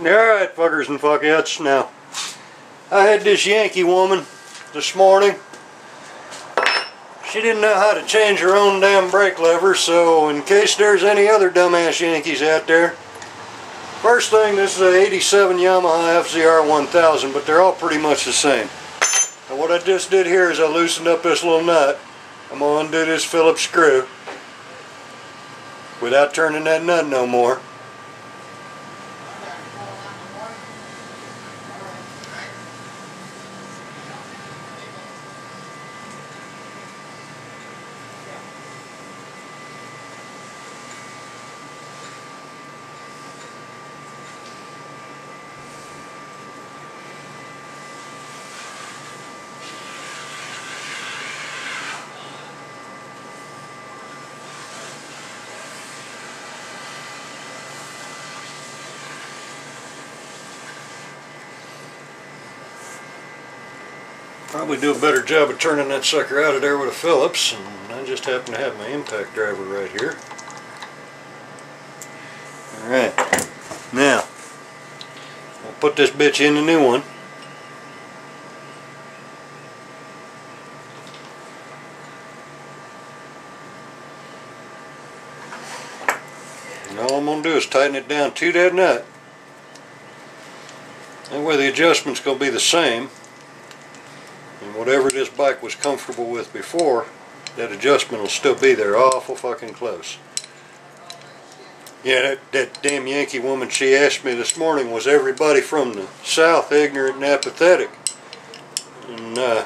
Alright, fuckers and fuckettes. Now, I had this Yankee woman this morning. She didn't know how to change her own damn brake lever, so in case there's any other dumbass Yankees out there, first thing, this is a 87 Yamaha FZR 1000, but they're all pretty much the same. And what I just did here is I loosened up this little nut. I'm going to undo this Phillips screw without turning that nut no more. Probably do a better job of turning that sucker out of there with a Phillips, and I just happen to have my impact driver right here. Alright, now, I'll put this bitch in the new one. And all I'm going to do is tighten it down to that nut. That way the adjustment's going to be the same. And whatever this bike was comfortable with before, that adjustment will still be there awful fucking close. Yeah, that, that damn Yankee woman she asked me this morning, was everybody from the South ignorant and apathetic? And uh,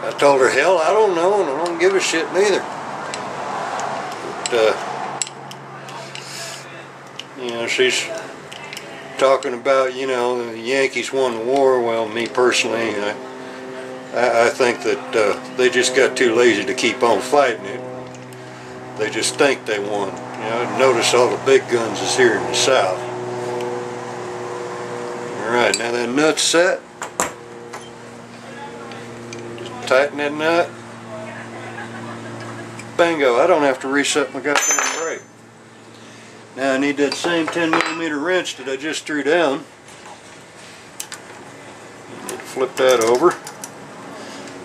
I told her, hell, I don't know, and I don't give a shit neither. But, uh, you know, she's talking about, you know, the Yankees won the war. Well, me personally, I, I, think that uh, they just got too lazy to keep on fighting it. They just think they won. You know, notice all the big guns is here in the South. Alright, now that nut's set. Just tighten that nut. Bingo, I don't have to reset my goddamn. Now I need that same 10 millimeter wrench that I just threw down. Flip that over.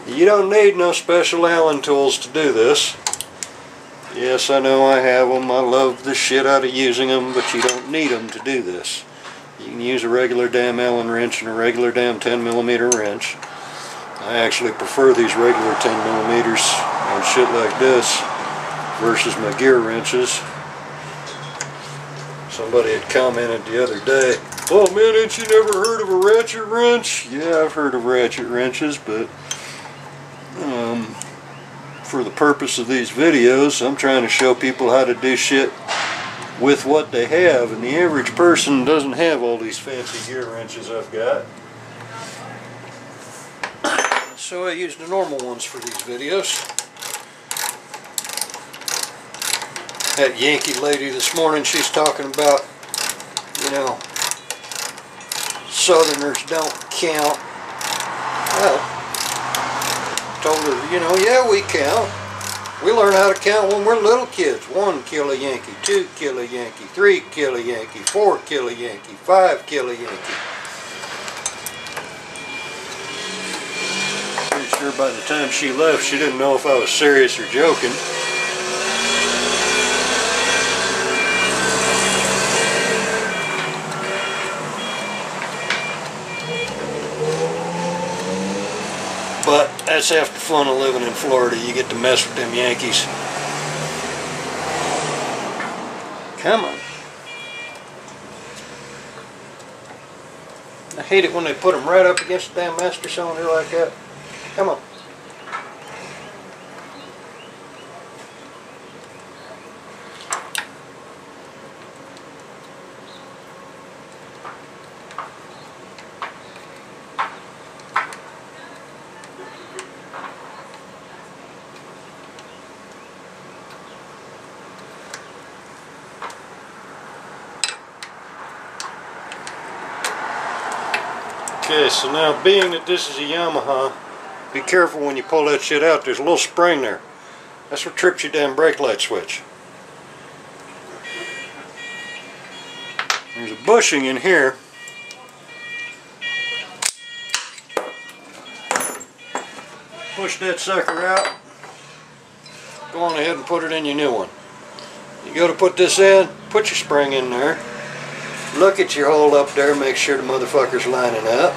You don't need no special Allen tools to do this. Yes, I know I have them. I love the shit out of using them, but you don't need them to do this. You can use a regular damn Allen wrench and a regular damn 10 millimeter wrench. I actually prefer these regular 10 millimeters on shit like this versus my gear wrenches. Somebody had commented the other day, oh man, ain't you never heard of a ratchet wrench? Yeah, I've heard of ratchet wrenches, but um, for the purpose of these videos, I'm trying to show people how to do shit with what they have, and the average person doesn't have all these fancy gear wrenches I've got. So I use the normal ones for these videos. That Yankee lady this morning, she's talking about, you know, Southerners don't count. Well, told her, you know, yeah, we count. We learn how to count when we're little kids. One kill a Yankee, two kill a Yankee, three kill a Yankee, four kill a Yankee, five kill a Yankee. Pretty sure by the time she left, she didn't know if I was serious or joking. But that's the fun of living in Florida. You get to mess with them Yankees. Come on. I hate it when they put them right up against the damn master cylinder like that. Come on. Okay, so now being that this is a Yamaha, be careful when you pull that shit out. There's a little spring there. That's what trips your damn brake light switch. There's a bushing in here. Push that sucker out. Go on ahead and put it in your new one. You go to put this in, put your spring in there. Look at your hole up there, make sure the motherfucker's lining up.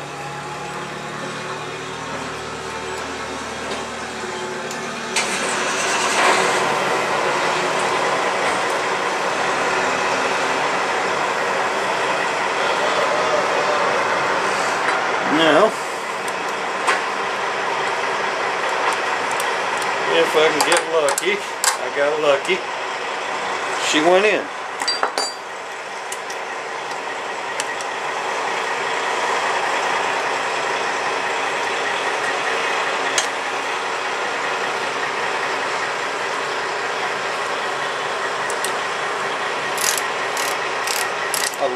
Now, if I can get lucky, I got lucky, she went in.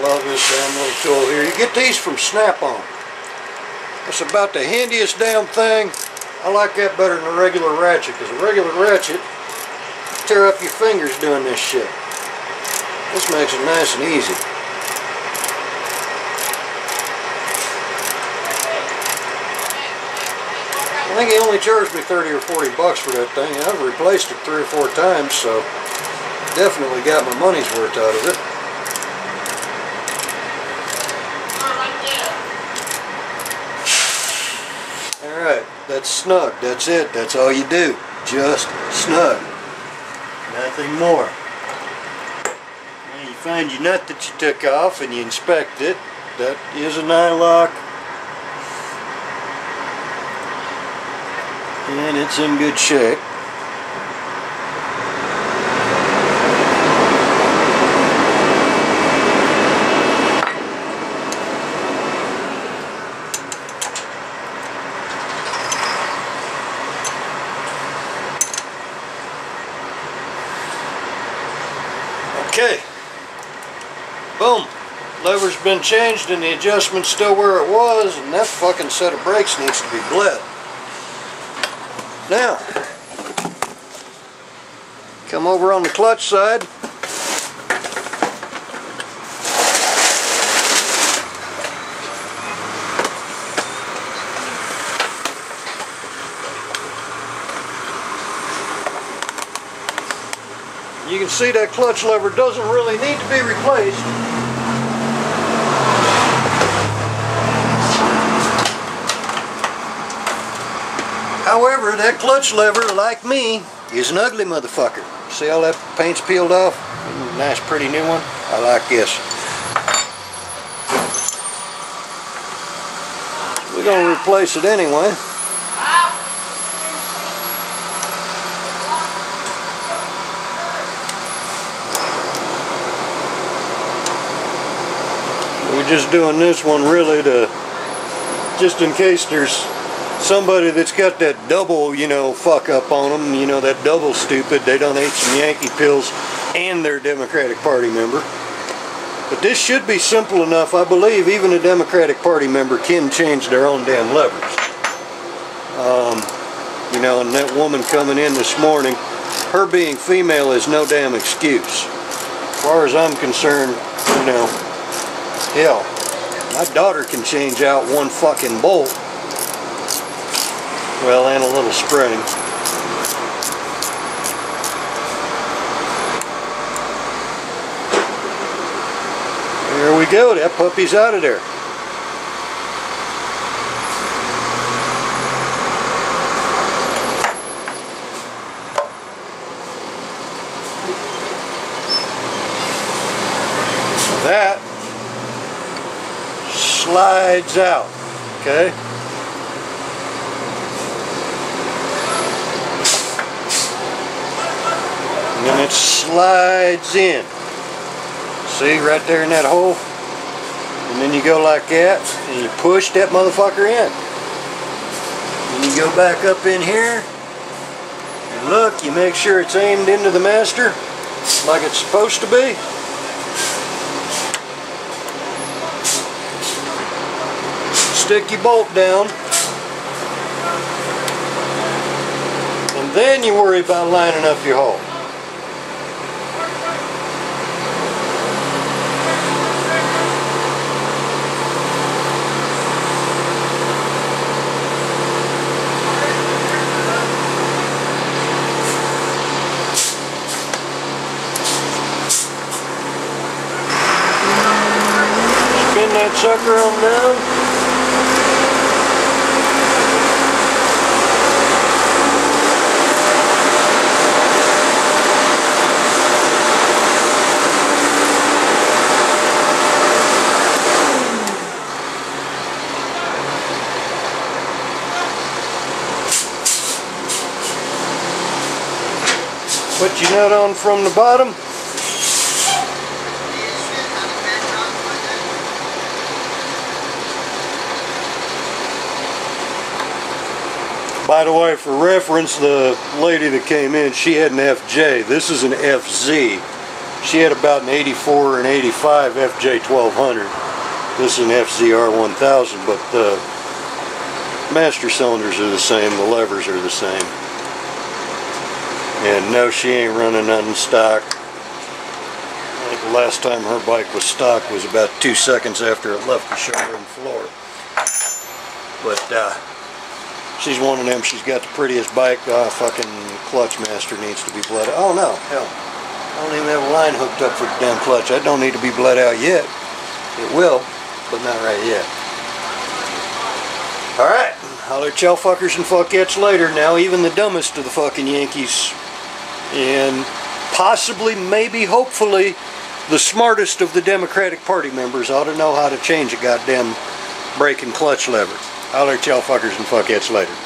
Love this damn little tool here. You get these from Snap-on. It's about the handiest damn thing. I like that better than a regular ratchet because a regular ratchet tear up your fingers doing this shit. This makes it nice and easy. I think he only charged me 30 or 40 bucks for that thing. I've replaced it three or four times, so definitely got my money's worth out of it. Alright, that's snug. That's it. That's all you do. Just snug. Nothing more. Now you find your nut that you took off and you inspect it. That is a nylock. And it's in good shape. Okay. Boom. Lever's been changed and the adjustment's still where it was and that fucking set of brakes needs to be bled. Now, come over on the clutch side. You can see that clutch lever doesn't really need to be replaced. However, that clutch lever, like me, is an ugly motherfucker. See all that paint's peeled off? Nice pretty new one. I like this. We're going to replace it anyway. We're just doing this one really to, just in case there's somebody that's got that double, you know, fuck up on them, you know, that double stupid, they don't eat some Yankee pills and they're Democratic Party member. But this should be simple enough, I believe even a Democratic Party member can change their own damn levers. Um, you know, and that woman coming in this morning, her being female is no damn excuse. As far as I'm concerned, you know, hell, my daughter can change out one fucking bolt well, and a little spring. There we go, that puppy's out of there. That slides out, okay? And it slides in. See right there in that hole? And then you go like that and you push that motherfucker in. And you go back up in here and look, you make sure it's aimed into the master like it's supposed to be. Stick your bolt down. And then you worry about lining up your hole. spin that sucker on down. Put your nut on from the bottom. By the way, for reference, the lady that came in, she had an FJ. This is an FZ. She had about an 84 and 85 FJ 1200. This is an FZR 1000, but the master cylinders are the same, the levers are the same. And no, she ain't running nothing stock. I think the last time her bike was stock was about two seconds after it left the showroom floor. But uh, she's one of them. She's got the prettiest bike. Uh, fucking clutch master needs to be bled out. Oh no, hell. I don't even have a line hooked up for the damn clutch. I don't need to be bled out yet. It will, but not right yet. Alright, holler at y'all fuckers and fuckettes later. Now even the dumbest of the fucking Yankees and possibly, maybe, hopefully, the smartest of the Democratic Party members ought to know how to change a goddamn brake and clutch lever. Holler at y'all fuckers and fuckheads later.